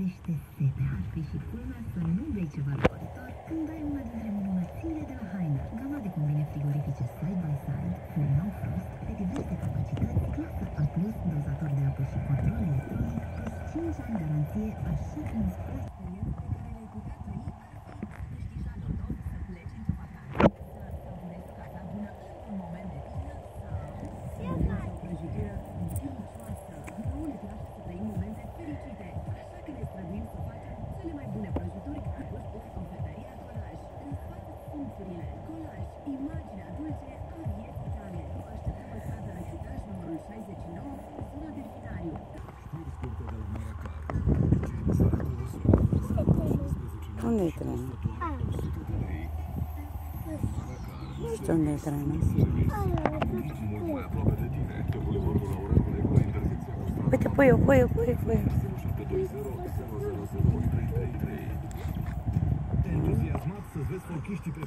stăpânește setea. Ar fi și culmea să nu bei ceva răcoritor când ai una dintre minunățile de la Haina. Gama de combine frigorifice side-by-side, cu no frost, de diverse capacități, clasă A+, dozator de apă și control electronic, plus 5 ani garanție, așa Unde e și trenul? 100 de lei. Maracar. Nu știu unde e trenul. Ghicii mult mai aproape de tine. Pe bulevardul Laureanului, la intersecția cu strada Uite, puiul, puiul, puiul, puiul. 0720 000 333. Entuziasmat să-ți vezi forchiștii pe